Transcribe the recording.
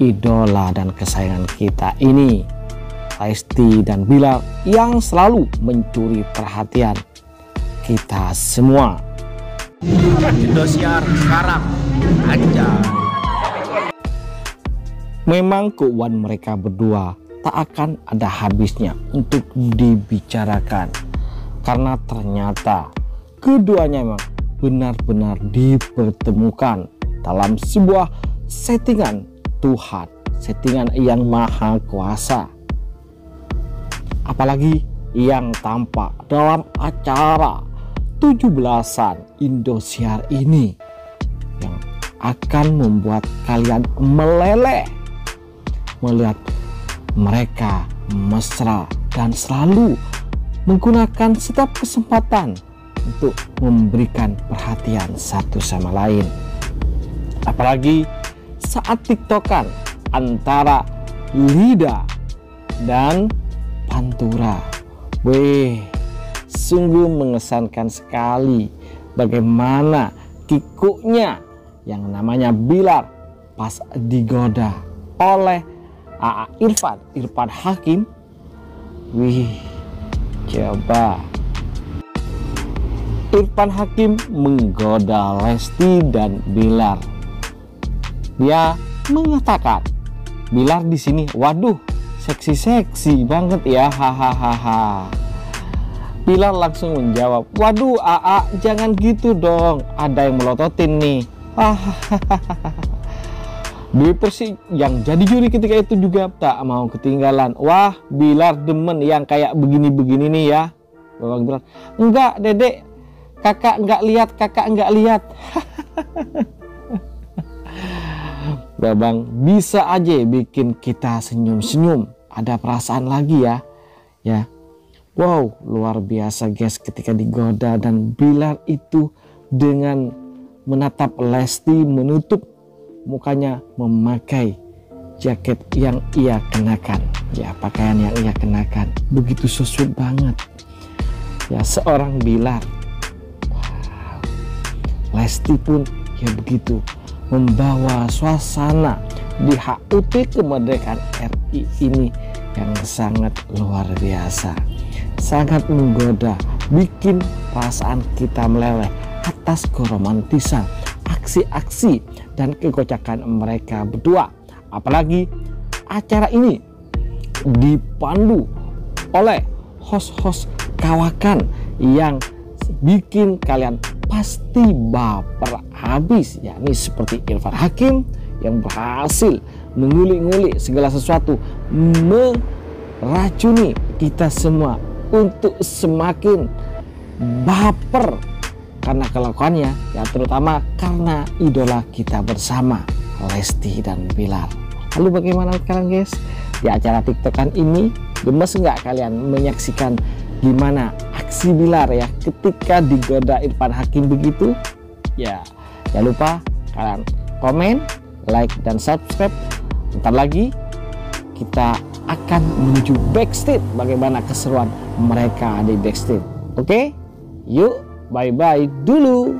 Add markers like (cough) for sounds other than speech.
idola dan kesayangan kita ini Lesti dan Bilar yang selalu mencuri perhatian kita semua. Indosiar sekarang aja. Memang keuangan mereka berdua tak akan ada habisnya untuk dibicarakan karena ternyata keduanya memang benar-benar dipertemukan dalam sebuah settingan Tuhan, settingan yang maha kuasa. Apalagi yang tampak dalam acara 17-an Indosiar ini yang akan membuat kalian meleleh melihat mereka mesra dan selalu menggunakan setiap kesempatan untuk memberikan perhatian satu sama lain. Apalagi saat tiktokan antara Lida dan Pantura. Weh, sungguh mengesankan sekali bagaimana kikunya yang namanya Bilar pas digoda oleh AA Irfan, Irfan Hakim. Wih, coba. Irfan Hakim menggoda Lesti dan Bilar. Dia mengatakan, Bilar di sini, waduh, seksi-seksi banget ya, hahaha. Bilar langsung menjawab, waduh AA jangan gitu dong, ada yang melototin nih. (laughs) Dewi Persik yang jadi juri ketika itu juga tak mau ketinggalan. Wah, Bilar demen yang kayak begini-begini nih ya. Babang Bilar, enggak dedek, kakak enggak lihat, kakak enggak lihat. (laughs) Babang bisa aja bikin kita senyum-senyum. Ada perasaan lagi ya. Ya. Wow, luar biasa guys ketika digoda dan Bilar itu dengan menatap Lesti menutup mukanya memakai jaket yang ia kenakan ya pakaian yang ia kenakan begitu sesuai banget ya seorang Bilar wow. Lesti pun ya begitu membawa suasana di HUT kemerdekaan RI ini yang sangat luar biasa sangat menggoda bikin perasaan kita meleleh atas keromantisan aksi-aksi dan kekocakan mereka berdua. Apalagi acara ini dipandu oleh host-host kawakan yang bikin kalian pasti baper habis yakni seperti Irfan Hakim yang berhasil mengulik-ngulik segala sesuatu meracuni kita semua untuk semakin baper karena kelakuannya ya terutama karena idola kita bersama Lesti dan Bilar. Lalu bagaimana kalian guys? Di acara tiktokan ini gemes nggak kalian menyaksikan gimana aksi Bilar ya ketika digoda Irfan Hakim begitu? Ya jangan lupa kalian komen like dan subscribe. Ntar lagi kita akan menuju backstage bagaimana keseruan mereka di backstage. Oke? Okay? yuk bye bye dulu